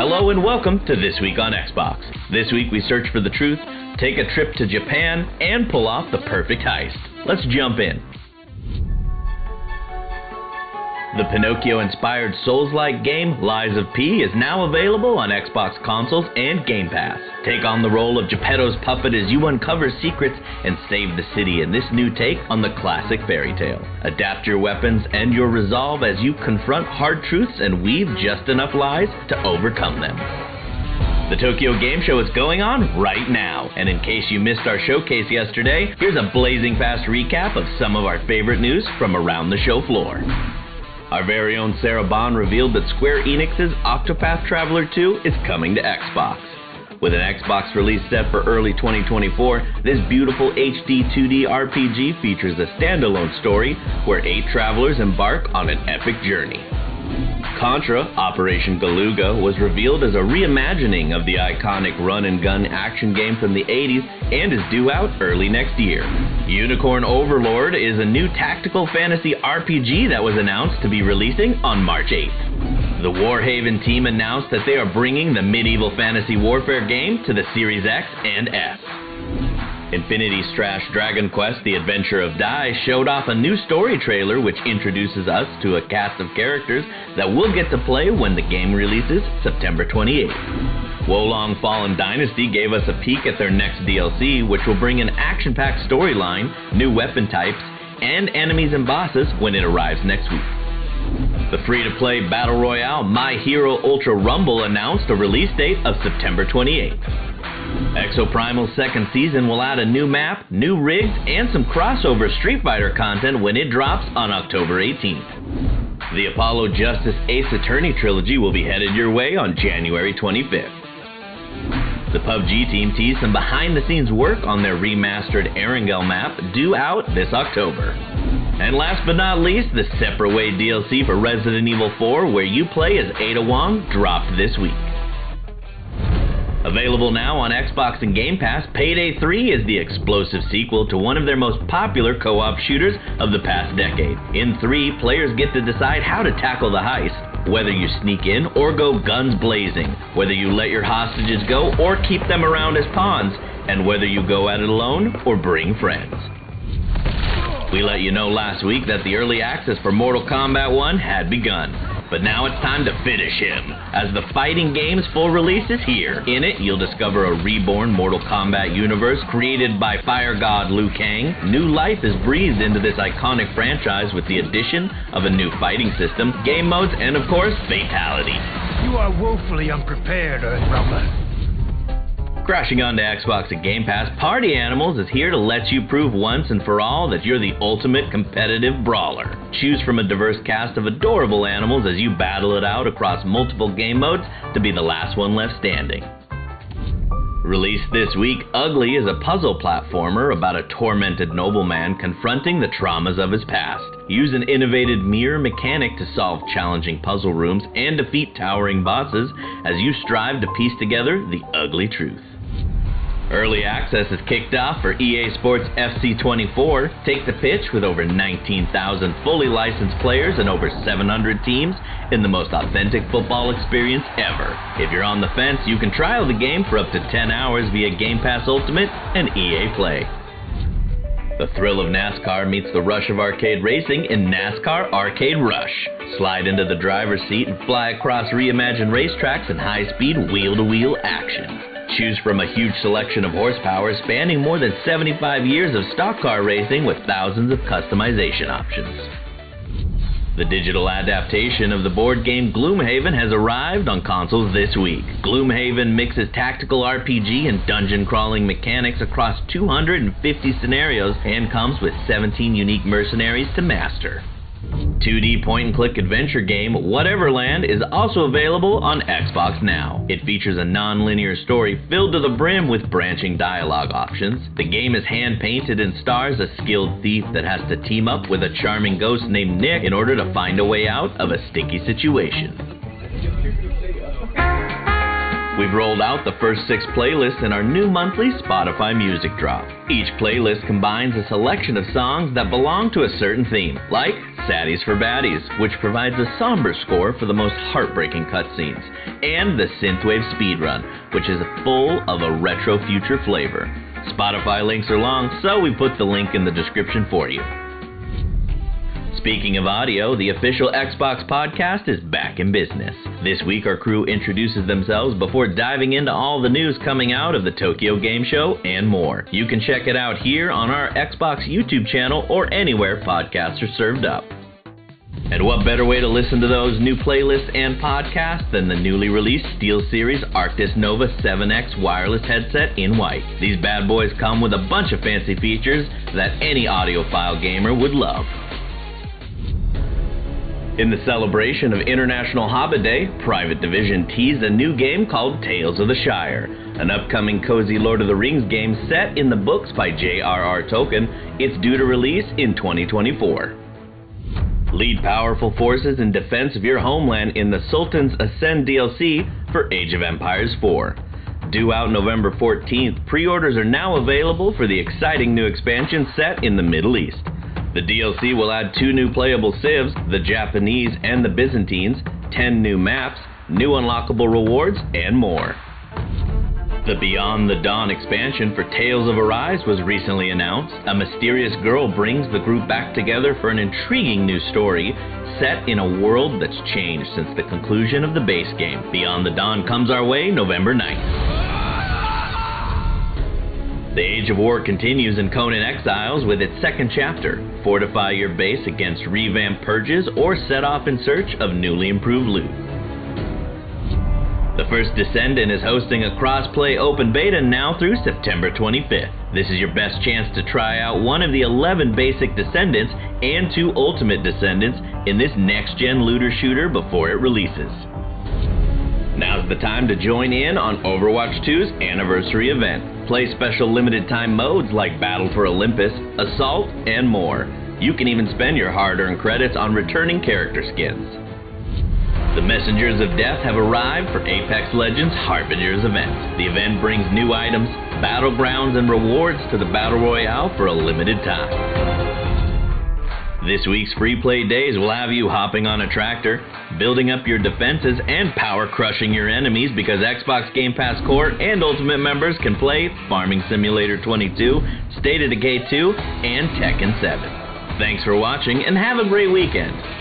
Hello and welcome to This Week on Xbox. This week we search for the truth, take a trip to Japan, and pull off the perfect heist. Let's jump in. The Pinocchio inspired Souls like game Lies of P is now available on Xbox consoles and Game Pass. Take on the role of Geppetto's puppet as you uncover secrets and save the city in this new take on the classic fairy tale. Adapt your weapons and your resolve as you confront hard truths and weave just enough lies to overcome them. The Tokyo Game Show is going on right now, and in case you missed our showcase yesterday, here's a blazing fast recap of some of our favorite news from around the show floor. Our very own Sarah Bond revealed that Square Enix's Octopath Traveler 2 is coming to Xbox. With an Xbox release set for early 2024, this beautiful HD 2D RPG features a standalone story where eight travelers embark on an epic journey. Contra Operation Galuga was revealed as a reimagining of the iconic run and gun action game from the 80s and is due out early next year. Unicorn Overlord is a new tactical fantasy RPG that was announced to be releasing on March 8th. The Warhaven team announced that they are bringing the medieval fantasy warfare game to the Series X and S. Infinity Strash Dragon Quest The Adventure of Dai showed off a new story trailer which introduces us to a cast of characters that we'll get to play when the game releases September 28th. Wolong Fallen Dynasty gave us a peek at their next DLC, which will bring an action packed storyline, new weapon types, and enemies and bosses when it arrives next week. The free to play Battle Royale My Hero Ultra Rumble announced a release date of September 28th. Exoprimal's second season will add a new map, new rigs, and some crossover Street Fighter content when it drops on October 18th. The Apollo Justice Ace Attorney trilogy will be headed your way on January 25th. The PUBG team teased some behind the scenes work on their remastered Erangel map due out this October. And last but not least, the Separate Way DLC for Resident Evil 4, where you play as Ada Wong, dropped this week. Available now on Xbox and Game Pass, Payday 3 is the explosive sequel to one of their most popular co op shooters of the past decade. In 3, players get to decide how to tackle the heist, whether you sneak in or go guns blazing, whether you let your hostages go or keep them around as pawns, and whether you go at it alone or bring friends. We let you know last week that the early access for Mortal Kombat 1 had begun. But now it's time to finish him, as the fighting game's full release is here. In it, you'll discover a reborn Mortal Kombat universe created by fire god Liu Kang. New life is breathed into this iconic franchise with the addition of a new fighting system, game modes, and of course, fatality. You are woefully unprepared, Earthrealmer. Crashing onto Xbox and Game Pass, Party Animals is here to let you prove once and for all that you're the ultimate competitive brawler. Choose from a diverse cast of adorable animals as you battle it out across multiple game modes to be the last one left standing. Released this week, Ugly is a puzzle platformer about a tormented nobleman confronting the traumas of his past. Use an innovative mirror mechanic to solve challenging puzzle rooms and defeat towering bosses as you strive to piece together the ugly truth. Early access is kicked off for EA Sports FC 24. Take the pitch with over 19,000 fully licensed players and over 700 teams in the most authentic football experience ever. If you're on the fence, you can trial the game for up to 10 hours via Game Pass Ultimate and EA Play. The thrill of NASCAR meets the rush of arcade racing in NASCAR Arcade Rush. Slide into the driver's seat and fly across reimagined racetracks in high speed wheel to wheel action. Choose from a huge selection of horsepower spanning more than 75 years of stock car racing with thousands of customization options. The digital adaptation of the board game Gloomhaven has arrived on consoles this week. Gloomhaven mixes tactical RPG and dungeon crawling mechanics across 250 scenarios and comes with 17 unique mercenaries to master. 2D point and click adventure game Whateverland is also available on Xbox Now. It features a non linear story filled to the brim with branching dialogue options. The game is hand painted and stars a skilled thief that has to team up with a charming ghost named Nick in order to find a way out of a sticky situation. We've rolled out the first six playlists in our new monthly Spotify music drop. Each playlist combines a selection of songs that belong to a certain theme, like Saddies for Baddies, which provides a somber score for the most heartbreaking cutscenes, and the Synthwave Speedrun, which is full of a retro future flavor. Spotify links are long, so we put the link in the description for you. Speaking of audio, the official Xbox podcast is back in business. This week, our crew introduces themselves before diving into all the news coming out of the Tokyo Game Show and more. You can check it out here on our Xbox YouTube channel or anywhere podcasts are served up. And what better way to listen to those new playlists and podcasts than the newly released SteelSeries Arctis Nova 7X wireless headset in white? These bad boys come with a bunch of fancy features that any audiophile gamer would love. In the celebration of International Hobbit Day, Private Division teased a new game called Tales of the Shire, an upcoming cozy Lord of the Rings game set in the books by J.R.R. Tolkien. It's due to release in 2024. Lead powerful forces in defense of your homeland in the Sultan's Ascend DLC for Age of Empires 4. Due out November 14th, pre orders are now available for the exciting new expansion set in the Middle East. The DLC will add two new playable civs, the Japanese and the Byzantines, 10 new maps, new unlockable rewards, and more. The Beyond the Dawn expansion for Tales of Arise was recently announced. A mysterious girl brings the group back together for an intriguing new story set in a world that's changed since the conclusion of the base game. Beyond the Dawn comes our way November 9th. The Age of War continues in Conan Exiles with its second chapter. Fortify your base against revamped purges or set off in search of newly improved loot. The first Descendant is hosting a cross-play open beta now through September 25th. This is your best chance to try out one of the 11 basic Descendants and two Ultimate Descendants in this next-gen looter shooter before it releases. Now's the time to join in on Overwatch 2's anniversary event. Play special limited time modes like Battle for Olympus, Assault, and more. You can even spend your hard earned credits on returning character skins. The Messengers of Death have arrived for Apex Legends Harbingers event. The event brings new items, battlegrounds, and rewards to the Battle Royale for a limited time. This week's free play days will have you hopping on a tractor, building up your defenses, and power crushing your enemies because Xbox Game Pass Core and Ultimate members can play Farming Simulator 22, State of Decay 2, and Tekken 7. Thanks for watching and have a great weekend.